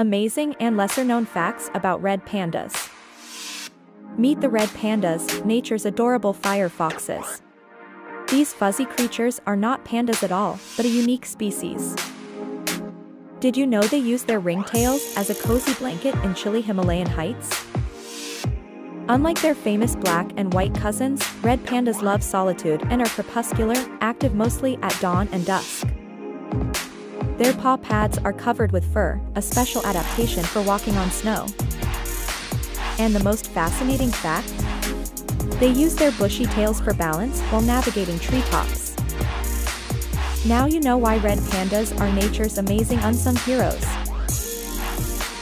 Amazing and lesser-known facts about red pandas. Meet the red pandas, nature's adorable fire foxes. These fuzzy creatures are not pandas at all, but a unique species. Did you know they use their ringtails as a cozy blanket in chilly Himalayan heights? Unlike their famous black and white cousins, red pandas love solitude and are crepuscular, active mostly at dawn and dusk. Their paw pads are covered with fur, a special adaptation for walking on snow. And the most fascinating fact? They use their bushy tails for balance while navigating treetops. Now you know why red pandas are nature's amazing unsung heroes.